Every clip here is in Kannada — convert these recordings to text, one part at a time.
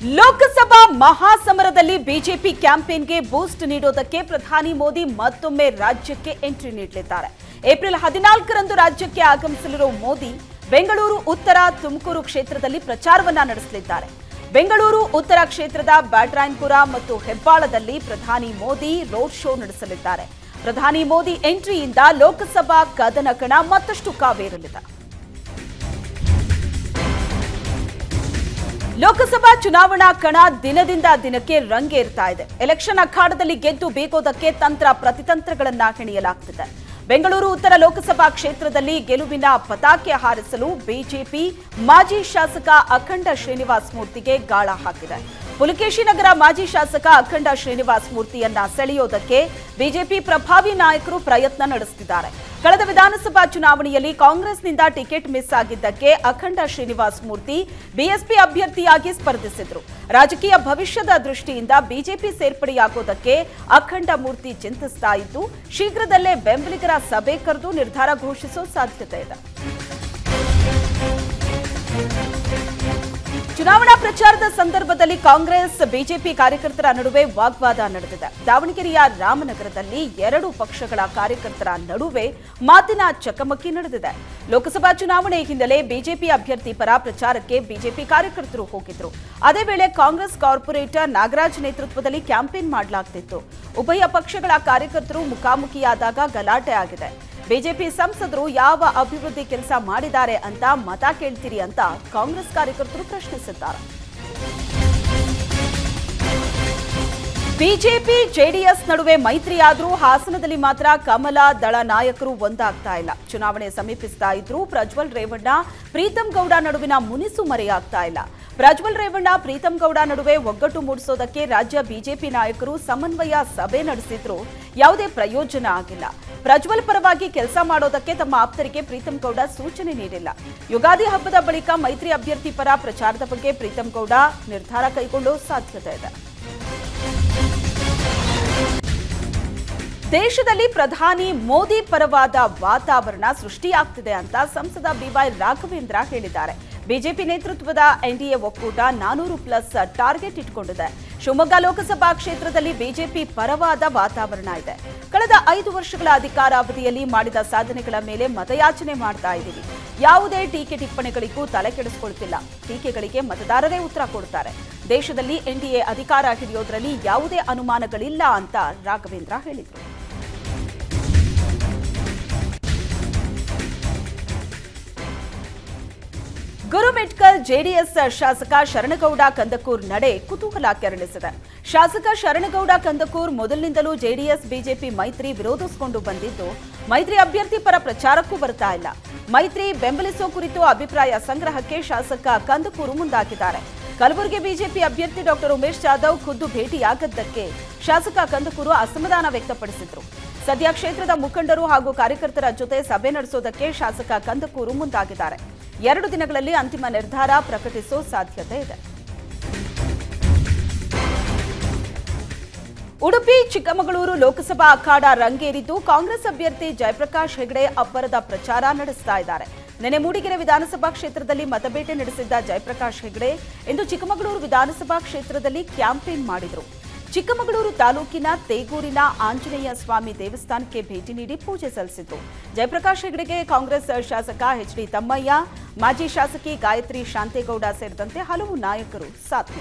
ಲೋಕಸಭಾ ಮಹಾಸಮರದಲ್ಲಿ ಬಿಜೆಪಿ ಕ್ಯಾಂಪೇನ್ಗೆ ಬೂಸ್ಟ್ ನೀಡೋದಕ್ಕೆ ಪ್ರಧಾನಿ ಮೋದಿ ಮತ್ತೊಮ್ಮೆ ರಾಜ್ಯಕ್ಕೆ ಎಂಟ್ರಿ ನೀಡಲಿದ್ದಾರೆ. ಏಪ್ರಿಲ್ ಹದಿನಾಲ್ಕರಂದು ರಾಜ್ಯಕ್ಕೆ ಆಗಮಿಸಲಿರುವ ಮೋದಿ ಬೆಂಗಳೂರು, ಉತ್ತರ ತುಮಕೂರು ಕ್ಷೇತ್ರದಲ್ಲಿ ಪ್ರಚಾರವನ್ನ ನಡೆಸಲಿದ್ದಾರೆ. ಬೆಂಗಳೂರು, ಉತ್ತರ ಕ್ಷೇತ್ರದ ಬ್ಯಾಟ್ರಾಯನ್ಪುರ ಮತ್ತು ಹೆಬ್ಬಾಳದಲ್ಲಿ ಪ್ರಧಾನಿ ಮೋದಿ ರೋಡ್ ಶೋ ನಡೆಸಲಿದ್ದಾರೆ. ಪ್ರಧಾನಿ ಮೋದಿ ಎಂಟ್ರಿಯಿಂದ ಲೋಕಸಭಾ ಕದನ ಕಣ ಮತ್ತಷ್ಟು ಕಾವೇರಲಿದೆ. ಲೋಕಸಭಾ ಚುನಾವಣಾ ಕಣ ದಿನದಿಂದ ದಿನಕ್ಕೆ ರಂಗೇರ್ತಾ ಇದೆ. ಎಲೆಕ್ಷನ್ ಅಖಾಡದಲ್ಲಿ ಗೆದ್ದು ಬೇಕೋದಕ್ಕೆ ತಂತ್ರ ಪ್ರತಿತಂತ್ರಗಳನ್ನ ಹೆಣೆಯಲಾಗ್ತಿದೆ. ಬೆಂಗಳೂರು ಉತ್ತರ ಲೋಕಸಭಾ ಕ್ಷೇತ್ರದಲ್ಲಿ ಗೆಲುವಿನ ಪತಾಕೆ ಹಾರಿಸಲು ಬಿಜೆಪಿ ಮಾಜಿ ಶಾಸಕ ಅಖಂಡ ಶ್ರೀನಿವಾಸ್ ಮೂರ್ತಿಗೆ ಗಾಳ ಹಾಕಿದೆ. ಪುಲಕೇಶಿ ನಗರ ಮಾಜಿ ಶಾಸಕ ಅಖಂಡ ಶ್ರೀನಿವಾಸ್ ಮೂರ್ತಿಯನ್ನ ಸೆಳೆಯೋದಕ್ಕೆ ಬಿಜೆಪಿ ಪ್ರಭಾವಿ ನಾಯಕರು ಪ್ರಯತ್ನ ನಡೆಸುತ್ತಿದ್ದಾರೆ ಕಳೆದ ವಿಧಾನಸಭಾ ಚುನಾವಣೆಯಲ್ಲಿ ಕಾಂಗ್ರೆಸ್ನಿಂದ ಟಿಕೆಟ್ ಮಿಸ್ ಆಗಿದ್ದಕ್ಕೆ ಅಖಂಡ ಶ್ರೀನಿವಾಸ್ ಮೂರ್ತಿ ಬಿಎಸ್ಪಿ ಅಭ್ಯರ್ಥಿಯಾಗಿ ಸ್ಪರ್ಧಿಸಿದ್ರು. ರಾಜಕೀಯ ಭವಿಷ್ಯದ ದೃಷ್ಟಿಯಿಂದ ಬಿಜೆಪಿ ಸೇರ್ಪಡೆಯಾಗೋದಕ್ಕೆ ಅಖಂಡ ಮೂರ್ತಿ ಚಿಂತಿಸ್ತಾ ಇದ್ದು, ಶೀಘ್ರದಲ್ಲೇ ಬೆಂಬಲಿಗರ ಸಭೆ ಕರೆದು ನಿರ್ಧಾರ ಘೋಷಿಸೋ ಸಾಧ್ಯತೆ ಇದೆ. ಚುನಾವಣಾ ಪ್ರಚಾರದ ಸಂದರ್ಭದಲ್ಲಿ ಕಾಂಗ್ರೆಸ್, ಬಿಜೆಪಿ ಕಾರ್ಯಕರ್ತರ ನಡುವೆ ವಾಗ್ವಾದ ನಡೆದಿದೆ. ದಾವಣಗೆರೆಯ ರಾಮನಗರದಲ್ಲಿ ಎರಡು ಪಕ್ಷಗಳ ಕಾರ್ಯಕರ್ತರ ನಡುವೆ ಮಾತಿನ ಚಕಮಕಿ ನಡೆದಿದೆ. ಲೋಕಸಭಾ ಚುನಾವಣೆ ಹಿನ್ನೆಲೆ ಬಿಜೆಪಿ ಅಭ್ಯರ್ಥಿ ಪರ ಪ್ರಚಾರಕ್ಕೆ ಬಿಜೆಪಿ ಕಾರ್ಯಕರ್ತರು ಹೋಗಿದ್ರು. ಅದೇ ವೇಳೆ ಕಾಂಗ್ರೆಸ್ ಕಾರ್ಪೊರೇಟರ್ ನಾಗರಾಜ್ ನೇತೃತ್ವದಲ್ಲಿ ಕ್ಯಾಂಪೇನ್ ಮಾಡಲಾಗ್ತಿತ್ತು. ಉಭಯ ಪಕ್ಷಗಳ ಕಾರ್ಯಕರ್ತರು ಮುಖಾಮುಖಿಯಾದಾಗ ಗಲಾಟೆ ಆಗಿದೆ. ಬಿಜೆಪಿ ಸಂಸದರು ಯಾವ ಅಭಿವೃದ್ಧಿ ಕೆಲಸ ಮಾಡಿದ್ದಾರೆ ಅಂತ ಮತ ಕೇಳ್ತೀರಿ ಅಂತ ಕಾಂಗ್ರೆಸ್ ಕಾರ್ಯಕರ್ತರು ಪ್ರಶ್ನಿಸಿದ್ದಾರೆ. ಬಿಜೆಪಿ, ಜೆಡಿಎಸ್ ನಡುವೆ ಮೈತ್ರಿಯಾದರೂ ಹಾಸನದಲ್ಲಿ ಮಾತ್ರ ಕಮಲ ದಳ ನಾಯಕರು ಒಂದಾಗ್ತಾ ಇಲ್ಲ. ಚುನಾವಣೆ ಸಮೀಪಿಸ್ತಾ ಇದ್ರೂ ಪ್ರಜ್ವಲ್ ರೇವಣ್ಣ, ಪ್ರೀತಂ ಗೌಡ ನಡುವಿನ ಮುನಿಸು ಮರೆಯಾಗ್ತಾ ಇಲ್ಲ. ಪ್ರಜ್ವಲ್ ರೇವಣ್ಣ, ಪ್ರೀತಂ ಗೌಡ ನಡುವೆ ಒಗ್ಗಟ್ಟು ಮೂಡಿಸೋದಕ್ಕೆ ರಾಜ್ಯ ಬಿಜೆಪಿ ನಾಯಕರು ಸಮನ್ವಯ ಸಭೆ ನಡೆಸಿದ್ರು ಯಾವುದೇ ಪ್ರಯೋಜನ ಆಗಿಲ್ಲ. ಪ್ರಜ್ವಲ್ ಪರವಾಗಿ ಕೆಲಸ ಮಾಡೋದಕ್ಕೆ ತಮ್ಮ ಆಪ್ತರಿಗೆ ಪ್ರೀತಂ ಗೌಡ ಸೂಚನೆ ನೀಡಿಲ್ಲ. ಯುಗಾದಿ ಹಬ್ಬದ ಬಳಿಕ ಮೈತ್ರಿ ಅಭ್ಯರ್ಥಿ ಪರ ಪ್ರಚಾರದ ಬಗ್ಗೆ ಪ್ರೀತಂ ಗೌಡ ನಿರ್ಧಾರ ಕೈಗೊಳ್ಳೋ ಸಾಧ್ಯತೆ ಇದೆ. ದೇಶದಲ್ಲಿ ಪ್ರಧಾನಿ ಮೋದಿ ಪರವಾದ ವಾತಾವರಣ ಸೃಷ್ಟಿಯಾಗ್ತಿದೆ ಅಂತ ಸಂಸದ ಬಿವೈ ರಾಘವೇಂದ್ರ ಹೇಳಿದ್ದಾರೆ. ಬಿಜೆಪಿ ನೇತೃತ್ವದ ಎನ್ಡಿಎ ಒಕ್ಕೂಟ ನಾನೂರು ಪ್ಲಸ್ ಟಾರ್ಗೆಟ್ ಇಟ್ಕೊಂಡಿದೆ. ಶಿವಮೊಗ್ಗ ಲೋಕಸಭಾ ಕ್ಷೇತ್ರದಲ್ಲಿ ಬಿಜೆಪಿ ಪರವಾದ ವಾತಾವರಣ ಇದೆ. ಕಳೆದ ಐದು ವರ್ಷಗಳ ಅಧಿಕಾರಾವಧಿಯಲ್ಲಿ ಮಾಡಿದ ಸಾಧನೆಗಳ ಮೇಲೆ ಮತಯಾಚನೆ ಮಾಡ್ತಾ ಇದ್ದೀವಿ. ಯಾವುದೇ ಟೀಕೆ ಟಿಪ್ಪಣಿಗಳಿಗೂ ತಲೆ ಕೆಡಿಸಿಕೊಳ್ತಿಲ್ಲ. ಟೀಕೆಗಳಿಗೆ ಮತದಾರರೇ ಉತ್ತರ ಕೊಡ್ತಾರೆ. ದೇಶದಲ್ಲಿ ಎನ್ಡಿಎ ಅಧಿಕಾರ ಹಿಡಿಯೋದ್ರಲ್ಲಿ ಯಾವುದೇ ಅನುಮಾನಗಳಿಲ್ಲ ಅಂತ ರಾಘವೇಂದ್ರ ಹೇಳಿದರು. ಜೆಡಿಎಸ್ ಶಾಸಕ ಶರಣಗೌಡ ಕಂದಕೂರ್ ನಡೆ ಕುತೂಹಲ ಕೆರಳಿಸಿದೆ. ಶಾಸಕ ಶರಣಗೌಡ ಕಂದಕೂರ್ ಮೊದಲಿನಿಂದಲೂ ಜೆಡಿಎಸ್, ಬಿಜೆಪಿ ಮೈತ್ರಿ ವಿರೋಧಿಸಿಕೊಂಡು ಬಂದಿದ್ದು, ಮೈತ್ರಿ ಅಭ್ಯರ್ಥಿ ಪರ ಪ್ರಚಾರಕ್ಕೂ ಬರ್ತಾ ಇಲ್ಲ. ಮೈತ್ರಿ ಬೆಂಬಲಿಸೋ ಕುರಿತು ಅಭಿಪ್ರಾಯ ಸಂಗ್ರಹಕ್ಕೆ ಶಾಸಕ ಕಂದಕೂರು ಮುಂದಾಗಿದ್ದಾರೆ. ಕಲಬುರಗಿ ಬಿಜೆಪಿ ಅಭ್ಯರ್ಥಿ ಡಾಕ್ಟರ್ ಉಮೇಶ್ ಜಾಧವ್ ಖುದ್ದು ಭೇಟಿಯಾಗದ್ದಕ್ಕೆ ಶಾಸಕ ಕಂದಕೂರು ಅಸಮಾಧಾನ ವ್ಯಕ್ತಪಡಿಸಿದ್ರು. ಸದ್ಯ ಕ್ಷೇತ್ರದ ಮುಖಂಡರು ಹಾಗೂ ಕಾರ್ಯಕರ್ತರ ಜೊತೆ ಸಭೆ ನಡೆಸೋದಕ್ಕೆ ಶಾಸಕ ಕಂದಕೂರು ಮುಂದಾಗಿದ್ದಾರೆ. ಎರಡು ದಿನಗಳಲ್ಲಿ ಅಂತಿಮ ನಿರ್ಧಾರ ಪ್ರಕಟಿಸೋ ಸಾಧ್ಯತೆ ಇದೆ. ಉಡುಪಿ, ಚಿಕ್ಕಮಗಳೂರು ಲೋಕಸಭಾ ಅಖಾಡ ರಂಗೇರಿದ್ದು ಕಾಂಗ್ರೆಸ್ ಅಭ್ಯರ್ಥಿ ಜಯಪ್ರಕಾಶ್ ಹೆಗಡೆ ಅಬ್ಬರದ ಪ್ರಚಾರ ನಡೆಸ್ತಾ ಇದ್ದಾರೆ. ನಿನ್ನೆ ಮೂಡಿಗೆರೆ ವಿಧಾನಸಭಾ ಕ್ಷೇತ್ರದಲ್ಲಿ ಮತಬೇಟೆ ನಡೆಸಿದ್ದ ಜಯಪ್ರಕಾಶ್ ಹೆಗಡೆ ಇಂದು ಚಿಕ್ಕಮಗಳೂರು ವಿಧಾನಸಭಾ ಕ್ಷೇತ್ರದಲ್ಲಿ ಕ್ಯಾಂಪೇನ್ ಮಾಡಿದರು. ಚಿಕ್ಕಮಗಳೂರು ತಾಲೂಕಿನ ತೇಗೂರಿನ ಆಂಜನೇಯ ಸ್ವಾಮಿ ದೇವಸ್ಥಾನಕ್ಕೆ ಭೇಟಿ ನೀಡಿ ಪೂಜೆ ಸಲ್ಲಿಸಿದ್ರು ಜಯಪ್ರಕಾಶ್ ಹೆಗಡೆಗೆ ಕಾಂಗ್ರೆಸ್ ಶಾಸಕ ಎಚ್ ಡಿ ತಮ್ಮಯ್ಯ, ಮಾಜಿ ಶಾಸಕಿ ಗಾಯತ್ರಿ ಶಾಂತೇಗೌಡ ಸೇರಿದಂತೆ ಹಲವು ನಾಯಕರು ಸಾಥ್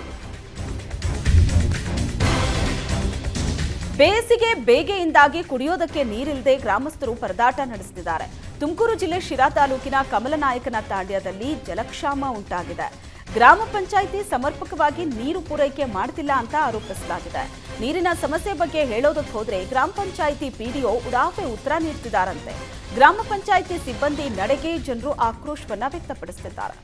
ಬೇಸಿಗೆ ಬೇಗೆಯಿಂದಾಗಿ ಕುಡಿಯೋದಕ್ಕೆ ನೀರಿಲ್ಲದೆ ಗ್ರಾಮಸ್ಥರು ಪರದಾಟ ನಡೆಸುತ್ತಿದ್ದಾರೆ. ತುಮಕೂರು ಜಿಲ್ಲೆ ಶಿರಾ ತಾಲೂಕಿನ ಕಮಲನಾಯಕನ ತಾಂಡ್ಯದಲ್ಲಿ ಜಲಕ್ಷಾಮ ಉಂಟಾಗಿದೆ. ಗ್ರಾಮ ಪಂಚಾಯಿತಿ ಸಮರ್ಪಕವಾಗಿ ನೀರು ಪೂರೈಕೆ ಮಾಡ್ತಿಲ್ಲ ಅಂತ ಆರೋಪಿಸಲಾಗಿದೆ. ನೀರಿನ ಸಮಸ್ಯೆ ಬಗ್ಗೆ ಹೇಳೋದಕ್ಕೆ ಹೋದ್ರೆ ಗ್ರಾಮ ಪಂಚಾಯಿತಿ ಪಿಡಿಒ ಉಡಾಫೆ ಉತ್ತರ ನೀಡ್ತಿದ್ದಾರಂತೆ. ಗ್ರಾಮ ಪಂಚಾಯಿತಿ ಸಿಬ್ಬಂದಿ ನಡೆಗೆ ಜನರು ಆಕ್ರೋಶವನ್ನ ವ್ಯಕ್ತಪಡಿಸುತ್ತಿದ್ದಾರೆ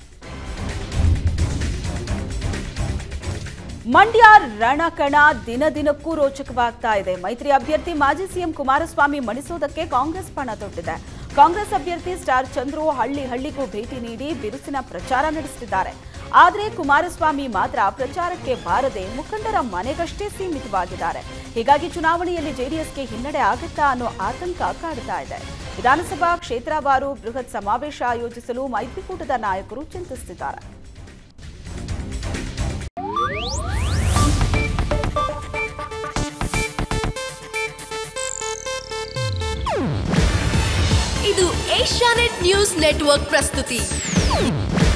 ಮಂಡ್ಯ ರಣಕಣ ದಿನ ದಿನಕ್ಕೂ ರೋಚಕವಾಗ್ತಾ ಇದೆ. ಮೈತ್ರಿ ಅಭ್ಯರ್ಥಿ ಮಾಜಿ ಸಿಎಂ ಕುಮಾರಸ್ವಾಮಿ ಮಣಿಸೋದಕ್ಕೆ ಕಾಂಗ್ರೆಸ್ ಪಣ ತೊಟ್ಟಿದೆ. ಕಾಂಗ್ರೆಸ್ ಅಭ್ಯರ್ಥಿ ಸ್ಟಾರ್ ಚಂದ್ರು ಹಳ್ಳಿ ಹಳ್ಳಿಗೂ ಭೇಟಿ ನೀಡಿ ಬಿರುಸಿನ ಪ್ರಚಾರ ನಡೆಸುತ್ತಿದ್ದಾರೆ ಆದರೆ ಕುಮಾರಸ್ವಾಮಿ ಮಾತ್ರ ಪ್ರಚಾರಕ್ಕೆ ಬಾರದೆ ಮುಖಂಡರ ಮನೆಗಷ್ಟೇ ಸೀಮಿತವಾಗಿದ್ದಾರೆ. ಹೀಗಾಗಿ ಚುನಾವಣೆಯಲ್ಲಿ ಜೆಡಿಎಸ್ಗೆ ಹಿನ್ನಡೆ ಆಗುತ್ತಾ ಅನ್ನೋ ಆತಂಕ ಕಾಡ್ತಾ ಇದೆ. ವಿಧಾನಸಭಾ ಕ್ಷೇತ್ರವಾರು ಬೃಹತ್ ಸಮಾವೇಶ ಆಯೋಜಿಸಲು ಮೈತ್ರಿಕೂಟದ ನಾಯಕರು ಚಿಂತಿಸುತ್ತಿದ್ದಾರೆ. ಇದು ಏಷ್ಯಾನೆಟ್ ನ್ಯೂಸ್ ನೆಟ್ವರ್ಕ್ ಪ್ರಸ್ತುತಿ.